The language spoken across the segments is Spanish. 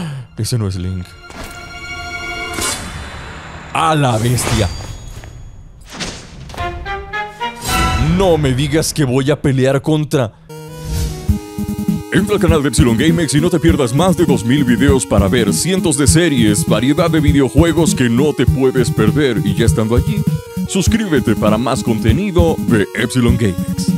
Ese no es Link. ¡A la bestia! No me digas que voy a pelear contra... Entra al canal de Epsilon GameX y no te pierdas más de 2000 videos para ver cientos de series, variedad de videojuegos que no te puedes perder. Y ya estando allí, suscríbete para más contenido de Epsilon GameX.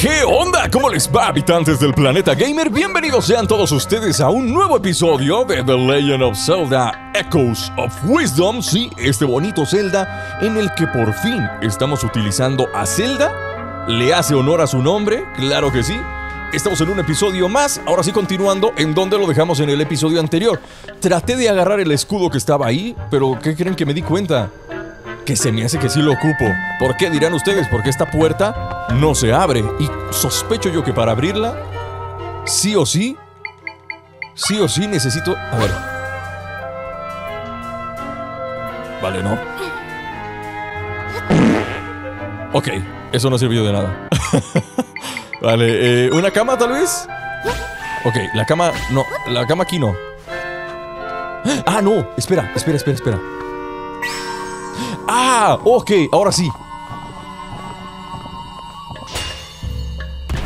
¿Qué onda? ¿Cómo les va, habitantes del planeta gamer? Bienvenidos sean todos ustedes a un nuevo episodio de The Legend of Zelda Echoes of Wisdom. Sí, este bonito Zelda en el que por fin estamos utilizando a Zelda. ¿Le hace honor a su nombre? Claro que sí. Estamos en un episodio más, ahora sí continuando en donde lo dejamos en el episodio anterior. Traté de agarrar el escudo que estaba ahí, pero ¿qué creen que me di cuenta? Que se me hace que sí lo ocupo. ¿Por qué dirán ustedes? Porque esta puerta no se abre y sospecho yo que para abrirla, sí o sí, sí o sí necesito... A ver. Vale, no. Ok, eso no sirvió de nada. vale, eh, ¿una cama tal vez? Ok, la cama... No, la cama aquí no. Ah, no, espera, espera, espera, espera. Ah, ok, ahora sí.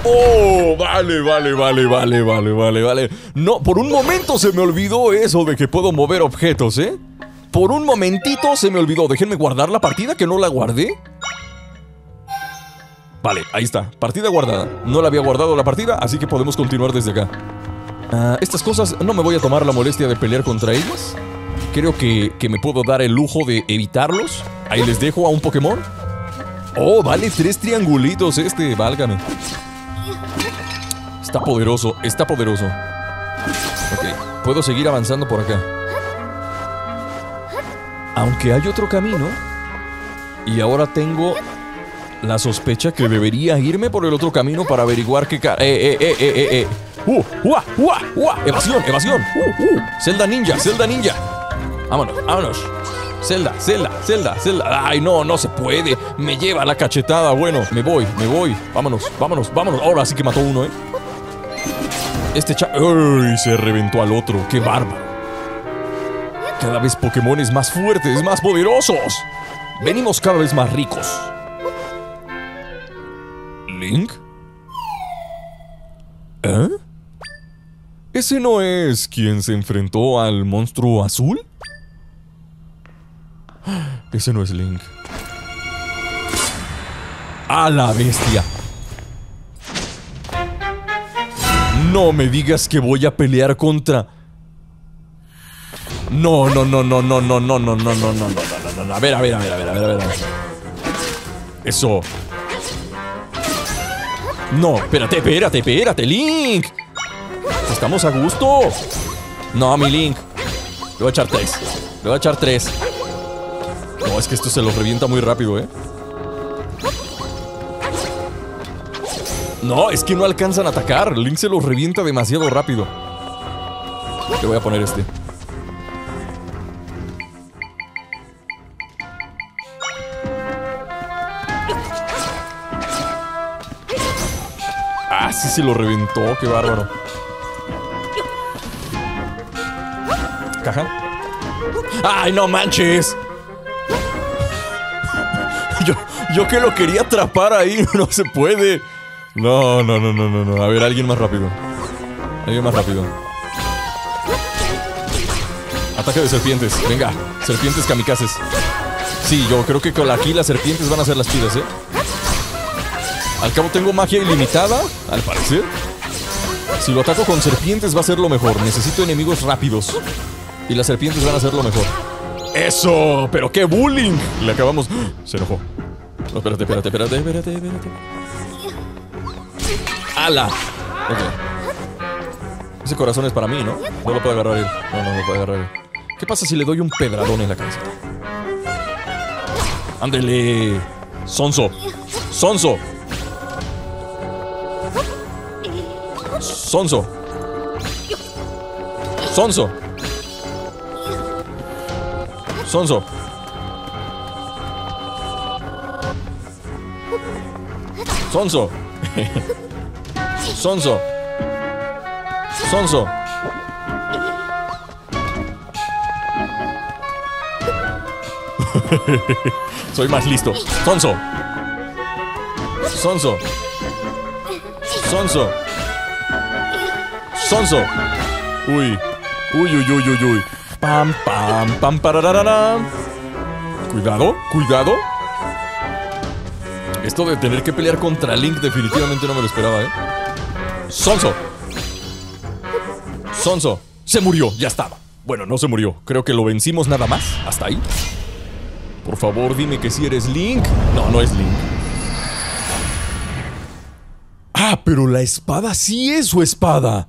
Oh, vale, vale, vale, vale, vale, vale, vale. No, por un momento se me olvidó eso de que puedo mover objetos, ¿eh? Por un momentito se me olvidó. Déjenme guardar la partida que no la guardé. Vale, ahí está. Partida guardada. No la había guardado la partida, así que podemos continuar desde acá. Ah, estas cosas no me voy a tomar la molestia de pelear contra ellas. Creo que, que me puedo dar el lujo de evitarlos. Ahí les dejo a un Pokémon. Oh, vale, tres triangulitos este, válgame. Está poderoso, está poderoso. Ok, puedo seguir avanzando por acá. Aunque hay otro camino. Y ahora tengo la sospecha que debería irme por el otro camino para averiguar qué cara. Eh, eh, eh, eh, eh, eh. Uh, uh, uh, uh, evasión, evasión. Uh, uh. Zelda ninja, Zelda ninja. Vámonos, vámonos. Zelda, Zelda, Zelda, Zelda. Ay, no, no se puede. Me lleva la cachetada. Bueno, me voy, me voy. Vámonos, vámonos, vámonos. Ahora sí que mató uno, ¿eh? Este cha... ¡Uy! Se reventó al otro. ¡Qué bárbaro! Cada vez Pokémones más fuertes, más poderosos. Venimos cada vez más ricos. ¿Link? ¿Eh? ¿Ese no es quien se enfrentó al monstruo azul? Ese no es Link. ¡A la bestia! No me digas que voy a pelear contra... No, no, no, no, no, no, no, no, no, no, no, no, no, no, A ver, a ver, a ver, a ver, a ver, a ver. Eso. No, espérate, espérate, espérate, Link. Estamos a gusto. No, mi Link. Le voy a echar tres. Le voy a echar tres. No, es que esto se lo revienta muy rápido, ¿eh? No, es que no alcanzan a atacar. Link se los revienta demasiado rápido. Le voy a poner este. Ah, sí se lo reventó. Qué bárbaro. Caja. ¡Ay, no manches! Yo, yo que lo quería atrapar ahí, no se puede. No, no, no, no, no, no. A ver, alguien más rápido. Alguien más rápido. Ataque de serpientes. Venga, serpientes kamikazes. Sí, yo creo que aquí las serpientes van a ser las chidas, ¿eh? Al cabo tengo magia ilimitada, al parecer. Si lo ataco con serpientes va a ser lo mejor. Necesito enemigos rápidos. Y las serpientes van a ser lo mejor. ¡Eso! ¡Pero qué bullying! Le acabamos... Se enojó. No, espérate, espérate, espérate, espérate, espérate. ¡Hala! Ok. Ese corazón es para mí, ¿no? No lo puede agarrar él. No, no lo puede agarrar él. ¿Qué pasa si le doy un pedradón en la cabeza? ¡Ándele! ¡Sonso! ¡Sonso! ¡Sonso! ¡Sonso! ¡Sonso! ¡Sonso! Sonso. Sonso. Soy más listo. Sonso. Sonso. Sonso. Sonso. Uy. Uy, uy, uy, uy, uy. Pam, pam, pam, pararararán. Cuidado, cuidado. Esto de tener que pelear contra Link definitivamente no me lo esperaba, ¿eh? Sonso. Sonso. Se murió, ya estaba. Bueno, no se murió. Creo que lo vencimos nada más. Hasta ahí. Por favor, dime que si eres Link. No, no es Link. Ah, pero la espada sí es su espada.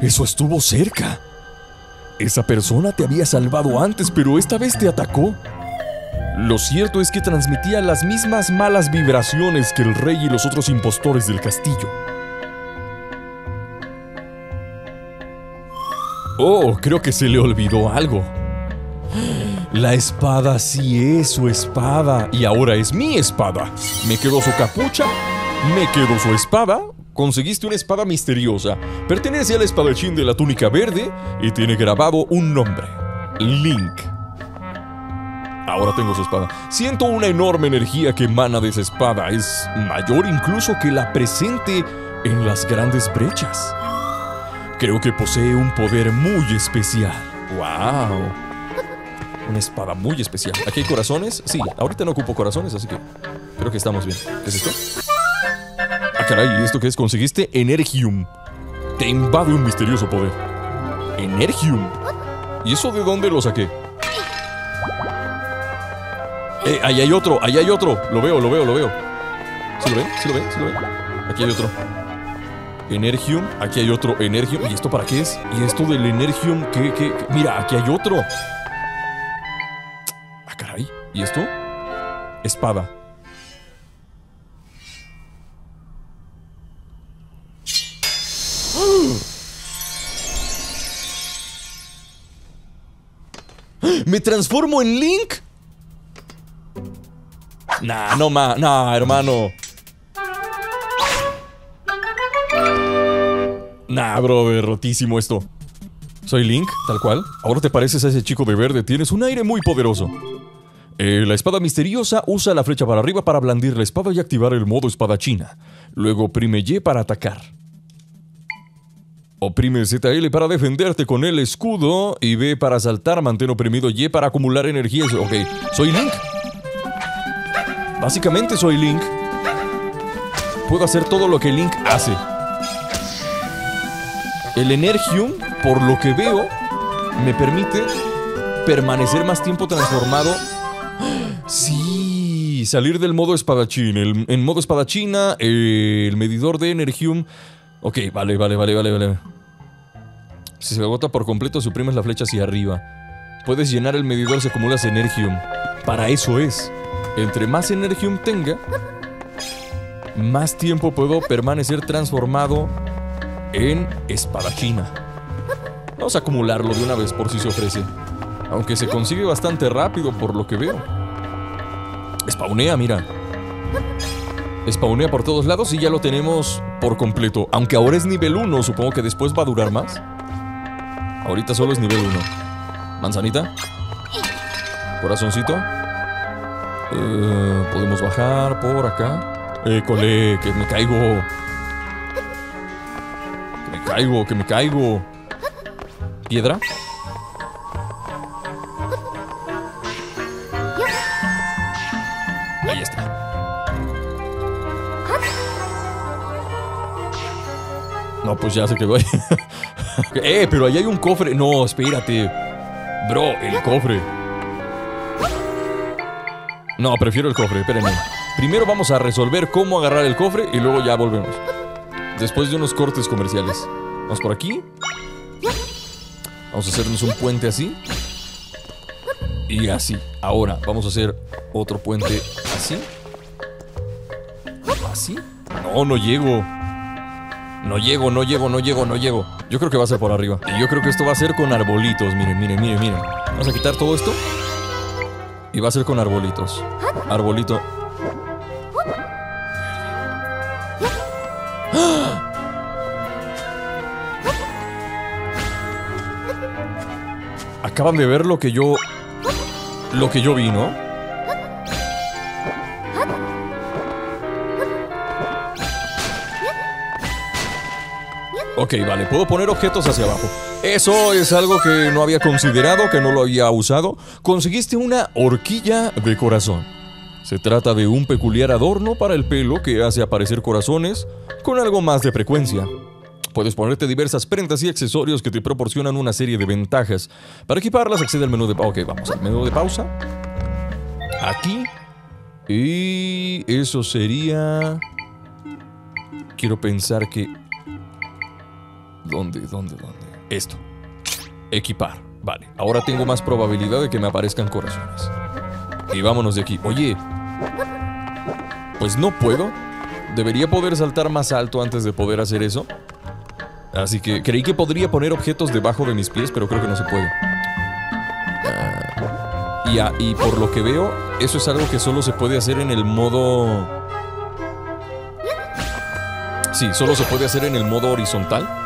Eso estuvo cerca. Esa persona te había salvado antes, pero esta vez te atacó. Lo cierto es que transmitía las mismas malas vibraciones que el rey y los otros impostores del castillo. Oh, creo que se le olvidó algo. La espada sí es su espada y ahora es mi espada. Me quedó su capucha, me quedó su espada. Conseguiste una espada misteriosa. Pertenece al espadachín de la túnica verde y tiene grabado un nombre. Link. Ahora tengo su espada. Siento una enorme energía que emana de esa espada. Es mayor incluso que la presente en las grandes brechas. Creo que posee un poder muy especial. ¡Wow! Una espada muy especial. ¿Aquí hay corazones? Sí, ahorita no ocupo corazones, así que creo que estamos bien. ¿Qué es esto? Ah, caray, ¿y esto qué es? Conseguiste Energium. Te invade un misterioso poder. Energium. ¿Y eso de dónde lo saqué? Eh, ahí hay otro, ahí hay otro. Lo veo, lo veo, lo veo. ¿Sí lo ven? ¿Sí lo ven? ¿Sí lo ven? Aquí hay otro. Energium, aquí hay otro Energium. ¿Y esto para qué es? ¿Y esto del Energium qué, qué? Mira, aquí hay otro. Ah, caray. ¿Y esto? Espada. ¿Me transformo en Link? Nah, no ma, nah, hermano. Nah, bro, rotísimo esto. Soy Link, tal cual. Ahora te pareces a ese chico de verde, tienes un aire muy poderoso. Eh, la espada misteriosa usa la flecha para arriba para blandir la espada y activar el modo espadachina. Luego oprime Y para atacar. Oprime ZL para defenderte con el escudo y B para saltar, mantén oprimido Y para acumular energías. Ok, soy Link. Básicamente soy Link. Puedo hacer todo lo que Link hace. El Energium, por lo que veo, me permite permanecer más tiempo transformado. Sí, salir del modo espadachín. El, en modo espadachina, el medidor de Energium. Ok, vale, vale, vale, vale, vale. Si se agota por completo, suprimes la flecha hacia arriba. Puedes llenar el medidor si acumulas Energium. Para eso es. Entre más Energium tenga, más tiempo puedo permanecer transformado en espadachina. Vamos a acumularlo de una vez por si se ofrece. Aunque se consigue bastante rápido por lo que veo. Spawnea, mira. Spawnea por todos lados y ya lo tenemos por completo. Aunque ahora es nivel 1, supongo que después va a durar más. Ahorita solo es nivel 1. Manzanita. Corazoncito. Eh, podemos bajar por acá. Eh, cole, que me caigo. Que me caigo, que me caigo. Piedra. Ahí está. No, pues ya se quedó ahí. eh, pero ahí hay un cofre. No, espérate. Bro, el cofre. No, prefiero el cofre, espérenme. Primero vamos a resolver cómo agarrar el cofre y luego ya volvemos. Después de unos cortes comerciales. Vamos por aquí. Vamos a hacernos un puente así. Y así. Ahora vamos a hacer otro puente así. ¿Así? No, no llego. No llego, no llego, no llego, no llego. Yo creo que va a ser por arriba. Y yo creo que esto va a ser con arbolitos. Miren, miren, miren, miren. Vamos a quitar todo esto. Y va a ser con arbolitos. Arbolito. Acaban de ver lo que yo... Lo que yo vi, ¿no? Ok, vale, puedo poner objetos hacia abajo. Eso es algo que no había considerado, que no lo había usado. Conseguiste una horquilla de corazón. Se trata de un peculiar adorno para el pelo que hace aparecer corazones con algo más de frecuencia. Puedes ponerte diversas prendas y accesorios que te proporcionan una serie de ventajas. Para equiparlas, accede al menú de pausa. Ok, vamos al menú de pausa. Aquí. Y eso sería... Quiero pensar que... ¿Dónde, dónde, dónde? Esto. Equipar. Vale, ahora tengo más probabilidad de que me aparezcan corazones. Y vámonos de aquí. Oye. Pues no puedo. Debería poder saltar más alto antes de poder hacer eso. Así que creí que podría poner objetos debajo de mis pies, pero creo que no se puede. Ah, y, y por lo que veo, eso es algo que solo se puede hacer en el modo... Sí, solo se puede hacer en el modo horizontal.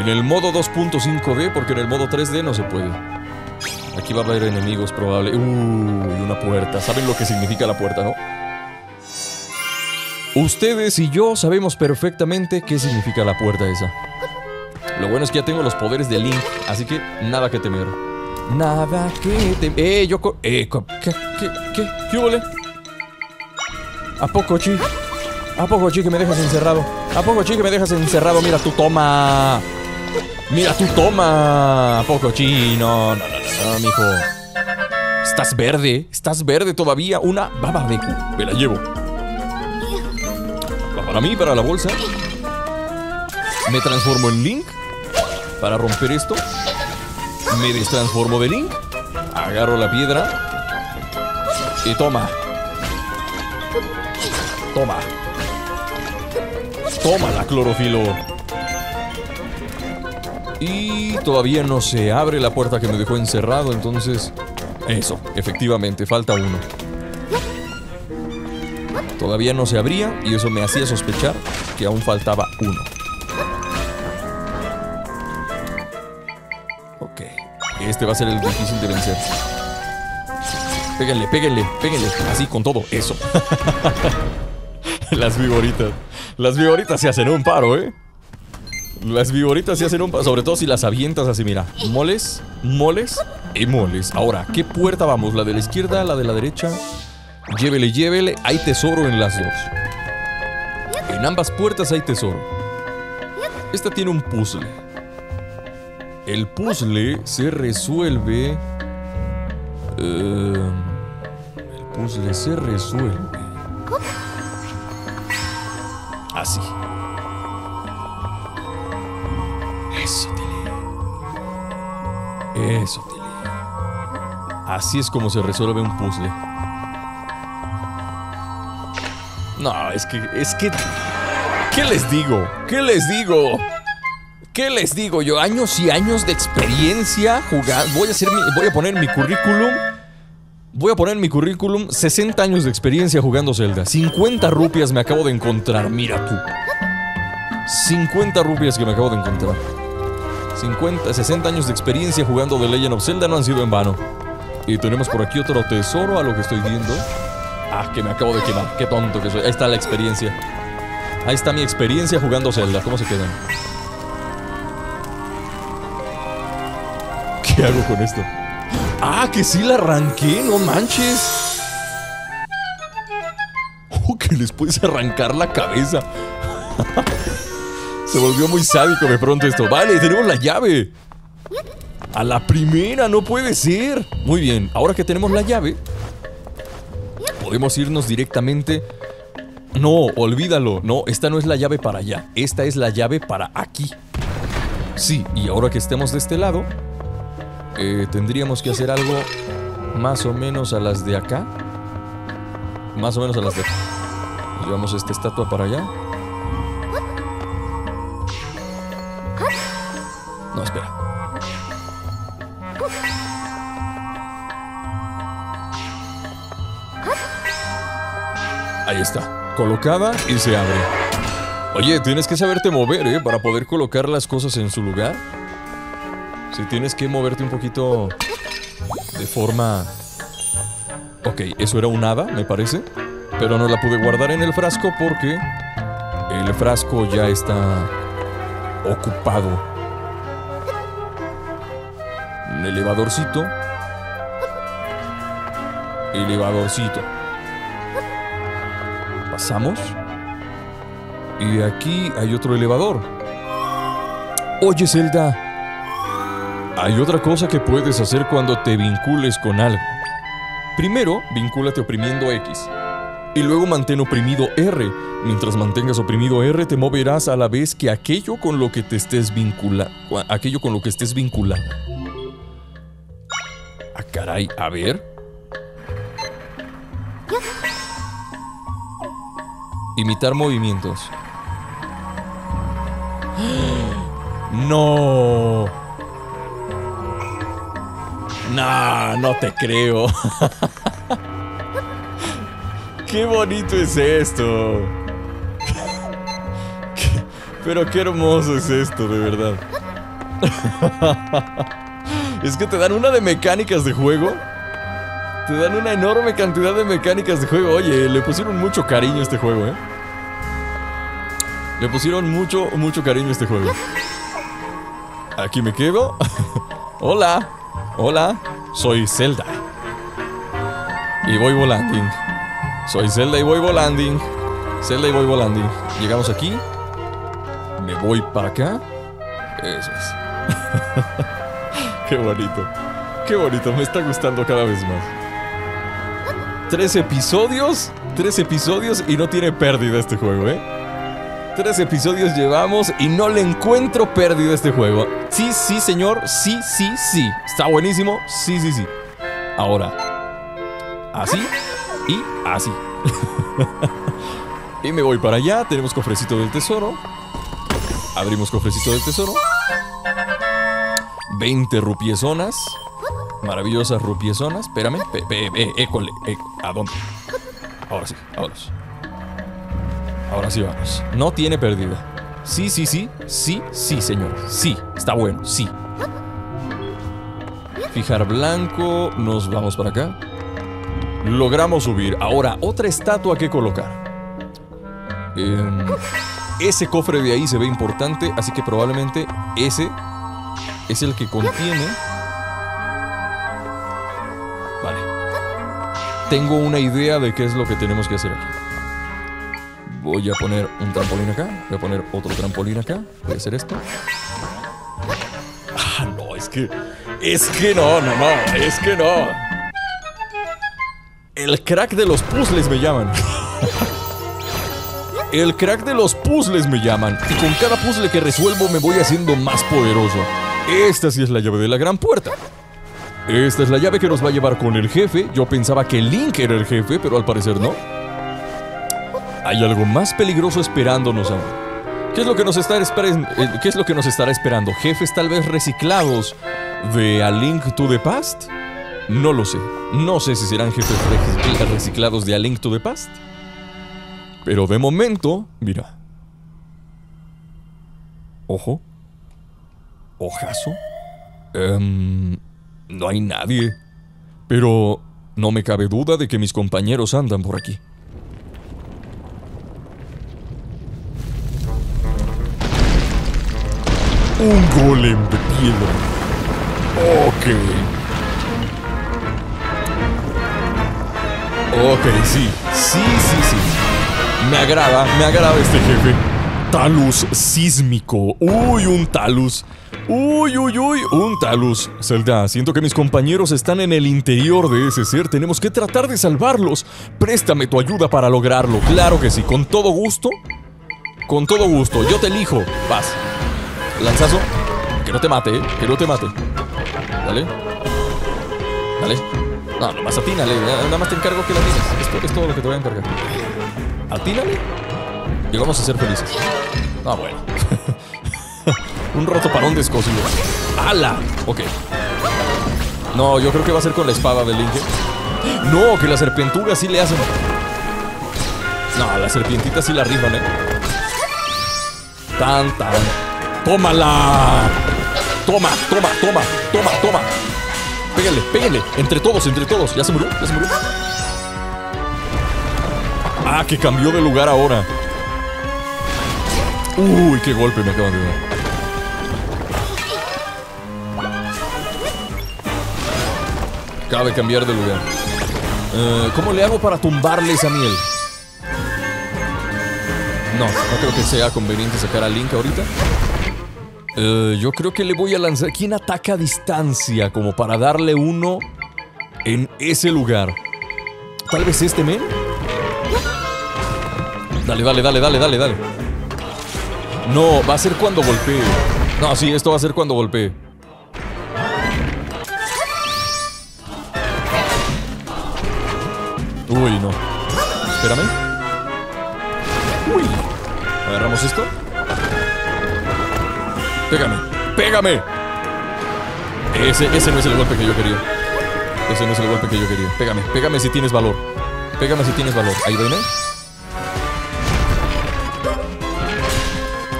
En el modo 2.5D, porque en el modo 3D no se puede. Aquí va a haber enemigos probable. Uy, una puerta. ¿Saben lo que significa la puerta, no? Ustedes y yo sabemos perfectamente qué significa la puerta esa. Lo bueno es que ya tengo los poderes de Link, así que nada que temer. Nada que temer. Eh, yo. Eh, ¿qué, qué, qué, qué huele? ¿A poco, chi? ¿A poco, chi, que me dejas encerrado? ¿A poco, chi, que me dejas encerrado? Mira, tú toma. Mira, tú toma. ¿A poco, chi? No, no, no, no, mijo. Estás verde, estás verde todavía. Una baba de Me la llevo. Para mí, para la bolsa. Me transformo en Link. Para romper esto. Me destransformo de Link. Agarro la piedra. Y toma. Toma. Toma la clorofilo. Y todavía no se abre la puerta que me dejó encerrado, entonces... Eso, efectivamente, falta uno. Todavía no se abría y eso me hacía sospechar que aún faltaba uno. Ok. Este va a ser el difícil de vencer. Péguenle, péguenle, péguenle. Así, con todo. Eso. Las viboritas. Las viboritas se hacen un paro, ¿eh? Las viboritas se hacen un. Sobre todo si las avientas así, mira. Moles, moles y moles. Ahora, ¿qué puerta vamos? ¿La de la izquierda, la de la derecha? Llévele, llévele, hay tesoro en las dos. En ambas puertas hay tesoro. Esta tiene un puzzle. El puzzle se resuelve... Eh, el puzzle se resuelve... Eso. Así es como se resuelve un puzzle. No, es que, es que... ¿Qué les digo? ¿Qué les digo? ¿Qué les digo yo? Años y años de experiencia jugando. Voy a hacer mi, voy a poner mi currículum. Voy a poner mi currículum 60 años de experiencia jugando Zelda. 50 rupias me acabo de encontrar, mira tú. 50 rupias que me acabo de encontrar. 50, 60 años de experiencia jugando The Legend of Zelda no han sido en vano. Y tenemos por aquí otro tesoro a lo que estoy viendo. Ah, que me acabo de quemar. Qué tonto que soy. Ahí está la experiencia. Ahí está mi experiencia jugando Zelda. ¿Cómo se quedan? ¿Qué hago con esto? Ah, que sí la arranqué, no manches. Oh, que les puedes arrancar la cabeza. Se volvió muy sádico de pronto esto. Vale, tenemos la llave. A la primera, no puede ser. Muy bien, ahora que tenemos la llave, podemos irnos directamente... No, olvídalo. No, esta no es la llave para allá. Esta es la llave para aquí. Sí, y ahora que estemos de este lado, eh, tendríamos que hacer algo más o menos a las de acá. Más o menos a las de acá. Llevamos esta estatua para allá. Ahí está. Colocada y se abre. Oye, tienes que saberte mover, ¿eh? Para poder colocar las cosas en su lugar. Si tienes que moverte un poquito de forma... Ok, eso era un hada, me parece. Pero no la pude guardar en el frasco porque el frasco ya está ocupado. Un elevadorcito. Elevadorcito. Pasamos. Y aquí hay otro elevador. Oye, Zelda. Hay otra cosa que puedes hacer cuando te vincules con algo. Primero, vincúlate oprimiendo X. Y luego mantén oprimido R. Mientras mantengas oprimido R, te moverás a la vez que aquello con lo que te estés vinculando. Aquello con lo que estés vinculado. Ah, caray, a ver. Imitar movimientos. No. No, no te creo. Qué bonito es esto. pero qué hermoso es esto, de verdad. es que te dan una de mecánicas de juego. Te dan una enorme cantidad de mecánicas de juego. Oye, le pusieron mucho cariño a este juego, ¿eh? Le pusieron mucho, mucho cariño este juego. Aquí me quedo. Hola. Hola. Soy Zelda. Y voy volando. Soy Zelda y voy volando. Zelda y voy volando. Llegamos aquí. Me voy para acá. Eso es. Qué bonito. Qué bonito. Me está gustando cada vez más. Tres episodios. Tres episodios y no tiene pérdida este juego, ¿eh? Tres episodios llevamos y no le encuentro pérdida a este juego. Sí, sí, señor. Sí, sí, sí. Está buenísimo. Sí, sí, sí. Ahora. Así y así. y me voy para allá. Tenemos cofrecito del tesoro. Abrimos cofrecito del tesoro. 20 rupiezonas. Maravillosas rupiezonas. Espérame. école. ¿A dónde? Ahora sí, sí. Ahora sí vamos. No tiene pérdida. Sí, sí, sí. Sí, sí, señor. Sí. Está bueno. Sí. Fijar blanco. Nos vamos para acá. Logramos subir. Ahora, otra estatua que colocar. Em, ese cofre de ahí se ve importante, así que probablemente ese es el que contiene... Vale. Tengo una idea de qué es lo que tenemos que hacer aquí. Voy a poner un trampolín acá. Voy a poner otro trampolín acá. Voy a hacer esto. Ah, no, es que... Es que no, no, no. Es que no. El crack de los puzzles me llaman. El crack de los puzzles me llaman. Y con cada puzzle que resuelvo me voy haciendo más poderoso. Esta sí es la llave de la gran puerta. Esta es la llave que nos va a llevar con el jefe. Yo pensaba que Link era el jefe, pero al parecer no. Hay algo más peligroso esperándonos ahora. ¿Qué es lo que nos, está eh, ¿Qué es lo que nos estará esperando? ¿Jefes tal vez reciclados de A Link to the Past? No lo sé. No sé si serán jefes reciclados de A Link to the Past. Pero de momento, mira. Ojo. Ojazo. Um, no hay nadie. Pero no me cabe duda de que mis compañeros andan por aquí. Un golem de piedra. Ok. Ok, sí. Sí, sí, sí. Me agrada, me agrada este jefe. Talus sísmico. Uy, un talus. Uy, uy, uy, un talus. Zelda, siento que mis compañeros están en el interior de ese ser. Tenemos que tratar de salvarlos. Préstame tu ayuda para lograrlo. Claro que sí, con todo gusto. Con todo gusto. Yo te elijo. Vas. Lanzazo. Que no te mate, ¿eh? Que no te mate. Dale. Dale. No, nomás atínale. Nada más te encargo que la tienes. Esto es todo lo que te voy a encargar. Atínale. Y vamos a ser felices. Ah, bueno. un roto parón descosido. ¡Hala! Ok. No, yo creo que va a ser con la espada del Link. No, que la serpentura sí le hacen. No, la serpientita sí la rifan, eh. Tan, tan. ¡Tómala! Toma, toma, toma, toma, toma. Pégale, pégale. Entre todos, entre todos. ¿Ya se murió? ¿Ya se murió? Ah, que cambió de lugar ahora. Uy, qué golpe me acaban de dar. Acaba de cambiar de lugar. Eh, ¿Cómo le hago para tumbarle esa miel? No, no creo que sea conveniente sacar a Link ahorita. Eh, yo creo que le voy a lanzar. ¿Quién ataca a distancia? Como para darle uno en ese lugar. Tal vez este men. Dale, dale, dale, dale, dale, dale. No, va a ser cuando golpee. No, sí, esto va a ser cuando golpee. Uy, no. Espérame. Uy. Agarramos esto. Pégame. Pégame. Ese, ese no es el golpe que yo quería. Ese no es el golpe que yo quería. Pégame. Pégame si tienes valor. Pégame si tienes valor. Ahí viene.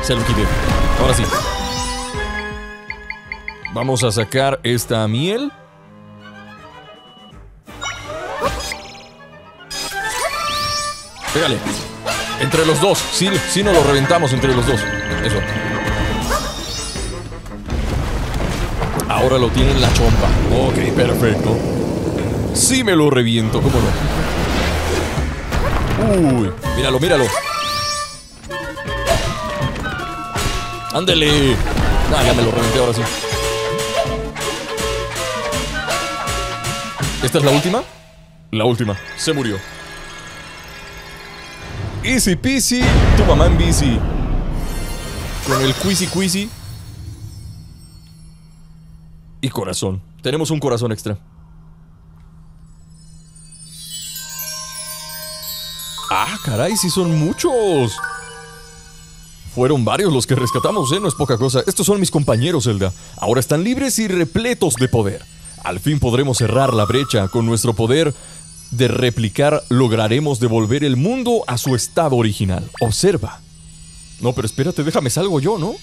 Se lo quité. Ahora sí. Vamos a sacar esta miel. Pégale. Entre los dos. Sí, sí nos lo reventamos entre los dos. Eso. Ahora lo tiene en la chompa. Ok, perfecto. Sí me lo reviento, ¿cómo no? Uy, míralo, míralo. Ándele. Ah, ya me lo reventé ahora sí. ¿Esta es la última? La última. Se murió. Easy peasy, tu mamá en bici. Con el quizzy quizzy. Y corazón. Tenemos un corazón extra. Ah, caray, sí son muchos. Fueron varios los que rescatamos, ¿eh? No es poca cosa. Estos son mis compañeros, Zelda. Ahora están libres y repletos de poder. Al fin podremos cerrar la brecha con nuestro poder de replicar lograremos devolver el mundo a su estado original. Observa. No, pero espérate, déjame salgo yo, ¿no?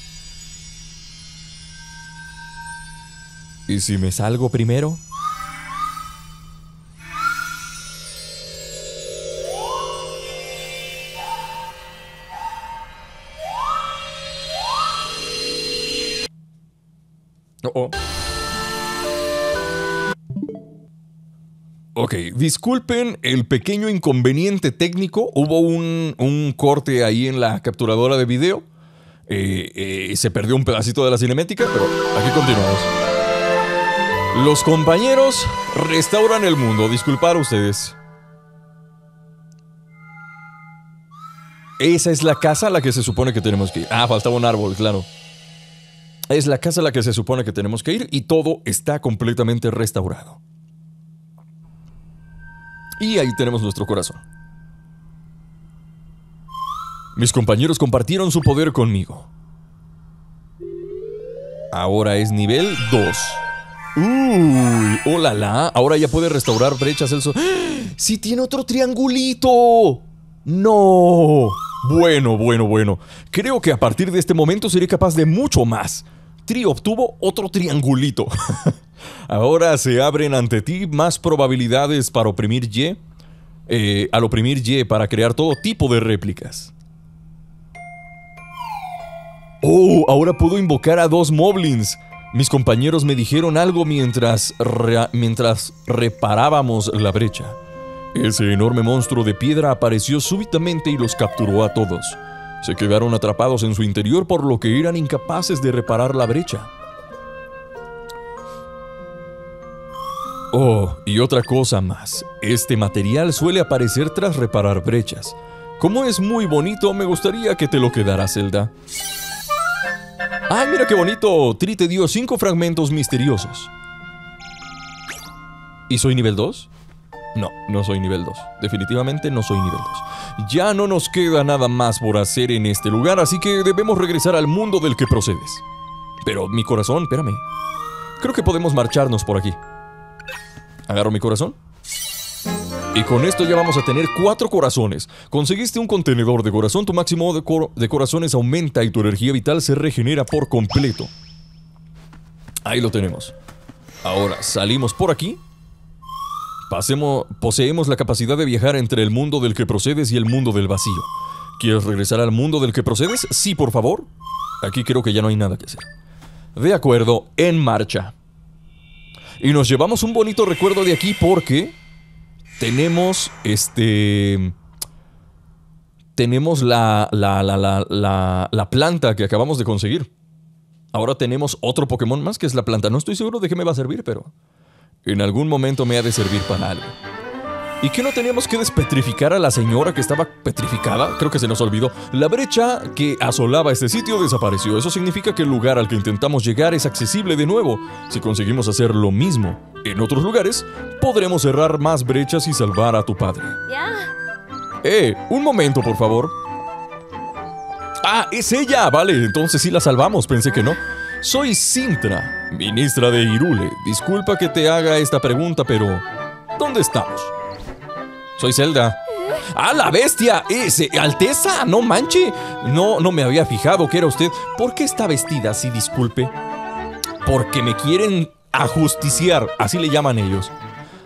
¿Y si me salgo primero? Oh, oh. Ok, disculpen el pequeño inconveniente técnico. Hubo un, corte ahí en la capturadora de video. Eh, eh, se perdió un pedacito de la cinemática, pero aquí continuamos. Los compañeros restauran el mundo. Disculpar ustedes. Esa es la casa a la que se supone que tenemos que ir. Ah, faltaba un árbol, claro. Es la casa a la que se supone que tenemos que ir y todo está completamente restaurado. Y ahí tenemos nuestro corazón. Mis compañeros compartieron su poder conmigo. Ahora es nivel 2. Uy, hola la. Ahora ya puede restaurar brechas el sol. ¡Sí tiene otro triangulito! ¡No! Bueno, bueno, bueno. Creo que a partir de este momento seré capaz de mucho más. Tri obtuvo otro triangulito. Ahora se abren ante ti más probabilidades para oprimir Y, eh, al oprimir Y para crear todo tipo de réplicas. Oh, ahora puedo invocar a dos moblins. Mis compañeros me dijeron algo mientras, mientras reparábamos la brecha. Ese enorme monstruo de piedra apareció súbitamente y los capturó a todos. Se quedaron atrapados en su interior por lo que eran incapaces de reparar la brecha. Oh, y otra cosa más, este material suele aparecer tras reparar brechas. Como es muy bonito, me gustaría que te lo quedara, Zelda. ¡Ay, mira qué bonito! Tri te dio cinco fragmentos misteriosos. ¿Y soy nivel 2? No, no soy nivel 2. Definitivamente no soy nivel 2. Ya no nos queda nada más por hacer en este lugar, así que debemos regresar al mundo del que procedes. Pero mi corazón, espérame. Creo que podemos marcharnos por aquí. Agarro mi corazón. Y con esto ya vamos a tener cuatro corazones. Conseguiste un contenedor de corazón, tu máximo de, corazones aumenta y tu energía vital se regenera por completo. Ahí lo tenemos. Ahora salimos por aquí. Pasemos, poseemos la capacidad de viajar entre el mundo del que procedes y el mundo del vacío. ¿Quieres regresar al mundo del que procedes? Sí, por favor. Aquí creo que ya no hay nada que hacer. De acuerdo, en marcha. Y nos llevamos un bonito recuerdo de aquí porque tenemos este tenemos la, la, la, la, la planta que acabamos de conseguir. Ahora tenemos otro Pokémon más que es la planta. No estoy seguro de qué me va a servir, pero en algún momento me ha de servir para algo. ¿Y qué no teníamos que despetrificar a la señora que estaba petrificada? Creo que se nos olvidó. La brecha que asolaba este sitio desapareció. Eso significa que el lugar al que intentamos llegar es accesible de nuevo. Si conseguimos hacer lo mismo en otros lugares, podremos cerrar más brechas y salvar a tu padre. Eh, un momento, por favor. Ah, es ella. Vale, entonces sí la salvamos. Pensé que no. Soy Sintra, ministra de Irule. Disculpa que te haga esta pregunta, pero ¿dónde estamos? Soy Zelda. ¡Ah, la bestia! ¡Ese! ¡Alteza! ¡No manche! No, no me había fijado que era usted. ¿Por qué está vestida así, disculpe? Porque me quieren ajusticiar, así le llaman ellos.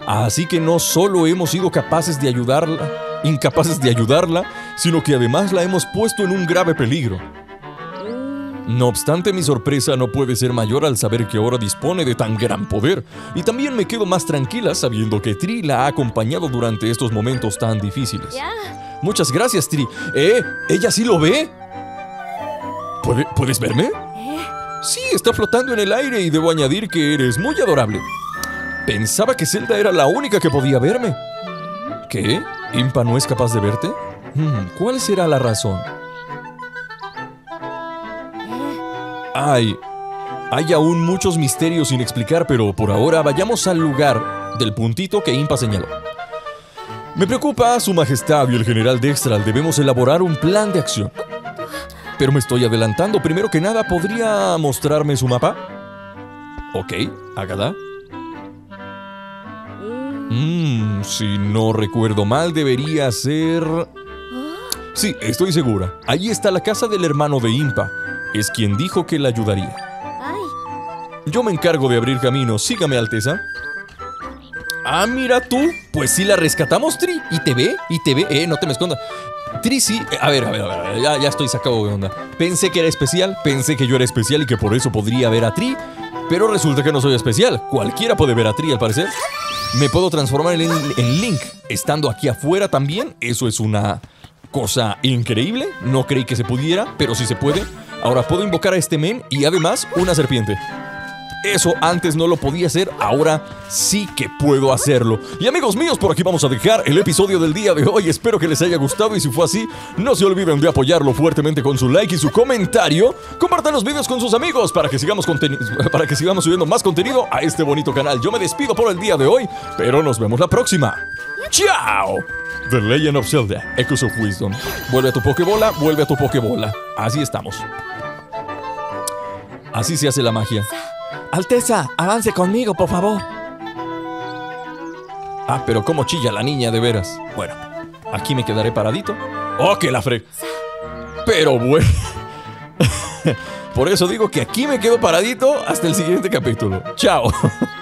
Así que no solo hemos sido capaces de ayudarla, incapaces de ayudarla, sino que además la hemos puesto en un grave peligro. No obstante, mi sorpresa no puede ser mayor al saber que ahora dispone de tan gran poder, y también me quedo más tranquila sabiendo que Tri la ha acompañado durante estos momentos tan difíciles. Muchas gracias, Tri. ¿Eh? ¿Ella sí lo ve? ¿Puede- ¿Puedes verme? Sí, está flotando en el aire y debo añadir que eres muy adorable. Pensaba que Zelda era la única que podía verme. ¿Qué? ¿Impa no es capaz de verte? Hmm, ¿Cuál será la razón? Hay, hay aún muchos misterios sin explicar, pero por ahora vayamos al lugar del puntito que Impa señaló. Me preocupa, Su Majestad y el General Dextral. Debemos elaborar un plan de acción. Pero me estoy adelantando. Primero que nada, ¿podría mostrarme su mapa? Ok, hágala. Mmm, si no recuerdo mal, debería ser... Sí, estoy segura. Ahí está la casa del hermano de Impa. Es quien dijo que la ayudaría. Ay. Yo me encargo de abrir camino. Sígame, Alteza. Ah, mira tú. Pues sí la rescatamos, Tri. Y te ve, y te ve. Eh, no te me escondas. Tri, sí. eh, A ver, a ver, a ver. a ver, Ya, ya estoy sacado de onda. Pensé que era especial. Pensé que yo era especial y que por eso podría ver a Tri. Pero resulta que no soy especial. Cualquiera puede ver a Tri, al parecer. Me puedo transformar en, en Link estando aquí afuera también. Eso es una cosa increíble. No creí que se pudiera, pero sí se puede. Ahora puedo invocar a este men y además una serpiente. Eso antes no lo podía hacer, ahora sí que puedo hacerlo. Y amigos míos, por aquí vamos a dejar el episodio del día de hoy. Espero que les haya gustado y si fue así, no se olviden de apoyarlo fuertemente con su like y su comentario. Compartan los videos con sus amigos para que sigamos para que sigamos subiendo más contenido a este bonito canal. Yo me despido por el día de hoy, pero nos vemos la próxima. ¡Chao! The Legend of Zelda, Echoes of Wisdom. Vuelve a tu Pokébola, vuelve a tu Pokébola. Así estamos. Así se hace la magia. Alteza, avance conmigo, por favor. Ah, pero cómo chilla la niña de veras. Bueno, aquí me quedaré paradito. ¡Oh, que la fre! Pero bueno. Por eso digo que aquí me quedo paradito hasta el siguiente capítulo. Chao.